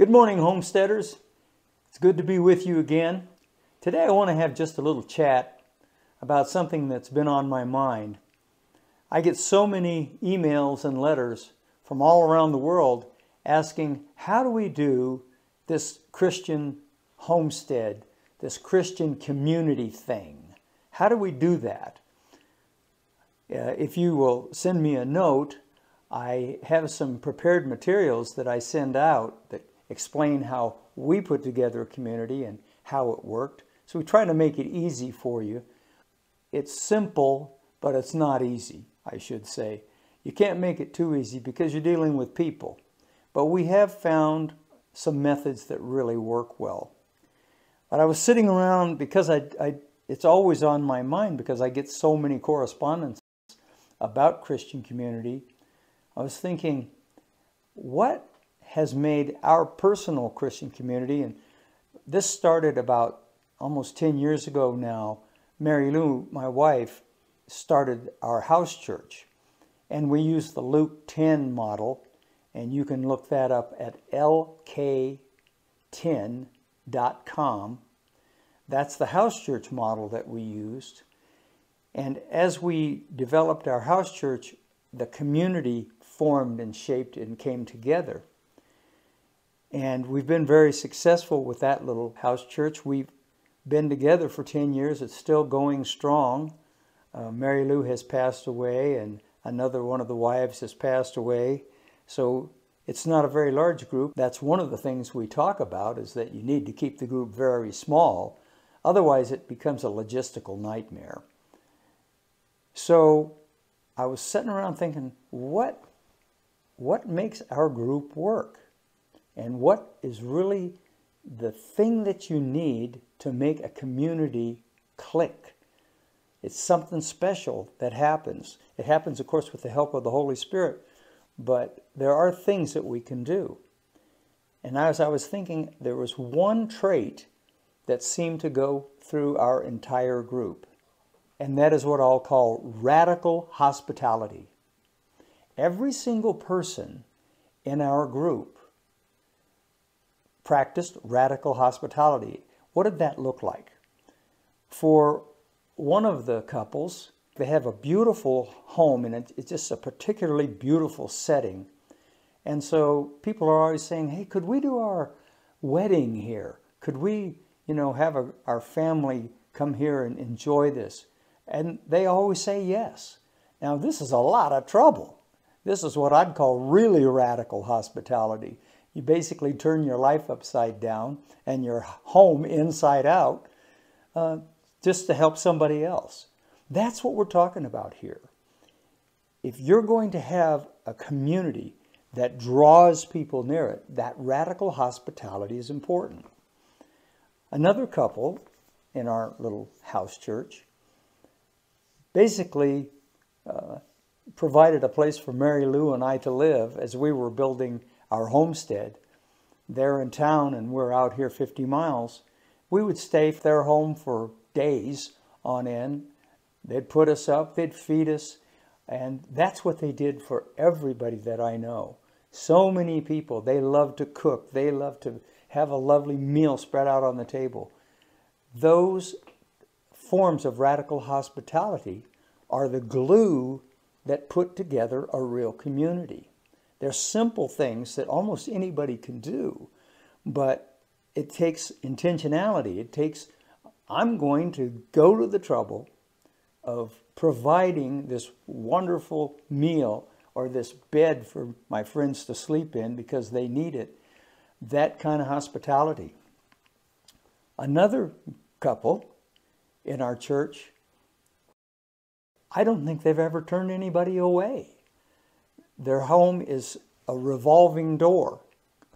Good morning, homesteaders. It's good to be with you again. Today I want to have just a little chat about something that's been on my mind. I get so many emails and letters from all around the world asking, how do we do this Christian homestead, this Christian community thing? How do we do that? Uh, if you will send me a note, I have some prepared materials that I send out that explain how we put together a community and how it worked. So we try to make it easy for you. It's simple, but it's not easy, I should say. You can't make it too easy because you're dealing with people. But we have found some methods that really work well. But I was sitting around because I, I it's always on my mind because I get so many correspondence about Christian community I was thinking, what has made our personal Christian community, and this started about almost 10 years ago now. Marilou, my wife, started our house church, and we use the Luke 10 model, and you can look that up at lk10.com. That's the house church model that we used. And as we developed our house church, the community formed and shaped and came together. And we've been very successful with that little house church. We've been together for 10 years. It's still going strong. Uh, Marilou has passed away, and another one of the wives has passed away. So it's not a very large group. That's one of the things we talk about is that you need to keep the group very small. Otherwise, it becomes a logistical nightmare. So I was sitting around thinking, what what makes our group work and what is really the thing that you need to make a community click. It's something special that happens. It happens, of course, with the help of the Holy Spirit, but there are things that we can do. And as I was thinking, there was one trait that seemed to go through our entire group, and that is what I'll call radical hospitality every single person in our group practiced radical hospitality. What did that look like? For one of the couples, they have a beautiful home and it's just a particularly beautiful setting. And so people are always saying, hey, could we do our wedding here? Could we, you know, have a, our family come here and enjoy this? And they always say yes. Now, this is a lot of trouble this is what I'd call really radical hospitality. You basically turn your life upside down and your home inside out uh, just to help somebody else. That's what we're talking about here. If you're going to have a community that draws people near it, that radical hospitality is important. Another couple in our little house church basically uh, provided a place for Marilou and I to live as we were building our homestead. They're in town and we're out here 50 miles. We would stay at their home for days on end. They'd put us up, they'd feed us, and that's what they did for everybody that I know. So many people, they love to cook, they love to have a lovely meal spread out on the table. Those forms of radical hospitality are the glue that put together a real community. They're simple things that almost anybody can do, but it takes intentionality. It takes, I'm going to go to the trouble of providing this wonderful meal or this bed for my friends to sleep in because they need it. That kind of hospitality. Another couple in our church I don't think they've ever turned anybody away. Their home is a revolving door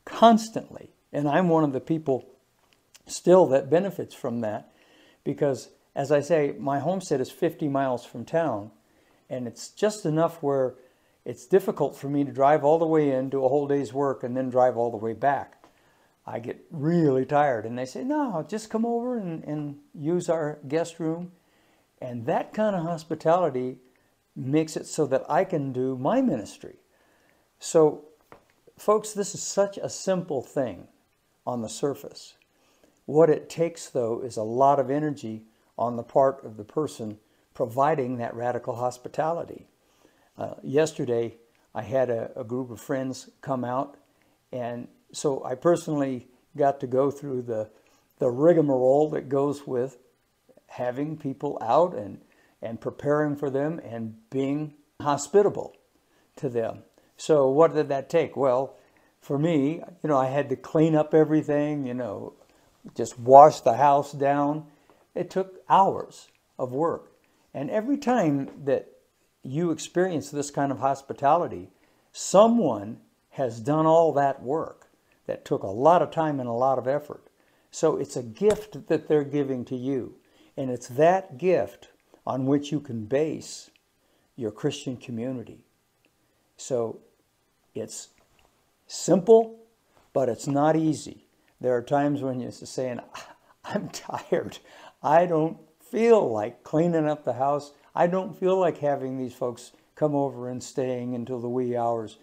constantly. And I'm one of the people still that benefits from that because, as I say, my homestead is 50 miles from town. And it's just enough where it's difficult for me to drive all the way in, do a whole day's work, and then drive all the way back. I get really tired. And they say, no, just come over and, and use our guest room and that kind of hospitality makes it so that I can do my ministry. So, folks, this is such a simple thing. on the surface. What it takes, though, is a lot of energy on the part of the person providing that radical hospitality. Uh, yesterday, I had a, a group of friends come out, and so I personally got to go through the, the rigmarole that goes with having people out and, and preparing for them and being hospitable to them. So what did that take? Well, for me, you know, I had to clean up everything, you know, just wash the house down. It took hours of work. And every time that you experience this kind of hospitality, someone has done all that work that took a lot of time and a lot of effort. So it's a gift that they're giving to you. And it's that gift on which you can base your Christian community. So it's simple, but it's not easy. There are times when you're saying, I'm tired. I don't feel like cleaning up the house. I don't feel like having these folks come over and staying until the wee hours.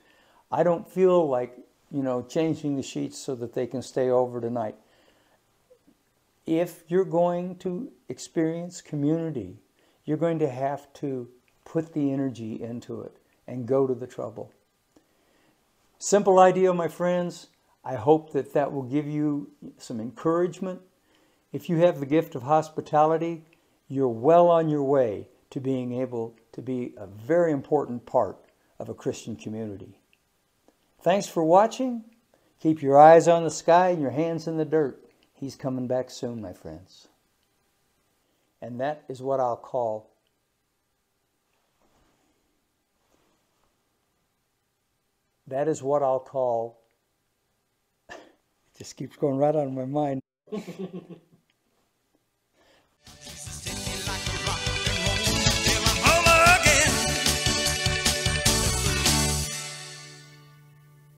I don't feel like, you know, changing the sheets so that they can stay over tonight. If you're going to experience community, you're going to have to put the energy into it and go to the trouble. Simple idea, my friends. I hope that that will give you some encouragement. If you have the gift of hospitality, you're well on your way to being able to be a very important part of a Christian community. Thanks for watching. Keep your eyes on the sky and your hands in the dirt. He's coming back soon, my friends. And that is what I'll call that is what I'll call, it just keeps going right out of my mind.